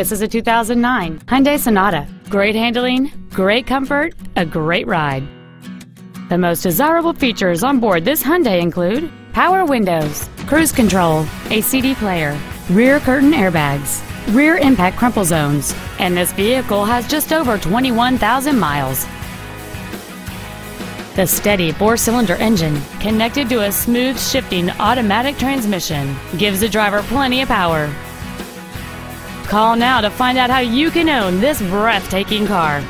This is a 2009 Hyundai Sonata. Great handling, great comfort, a great ride. The most desirable features on board this Hyundai include power windows, cruise control, a CD player, rear curtain airbags, rear impact crumple zones, and this vehicle has just over 21,000 miles. The steady four-cylinder engine, connected to a smooth shifting automatic transmission, gives the driver plenty of power. Call now to find out how you can own this breathtaking car.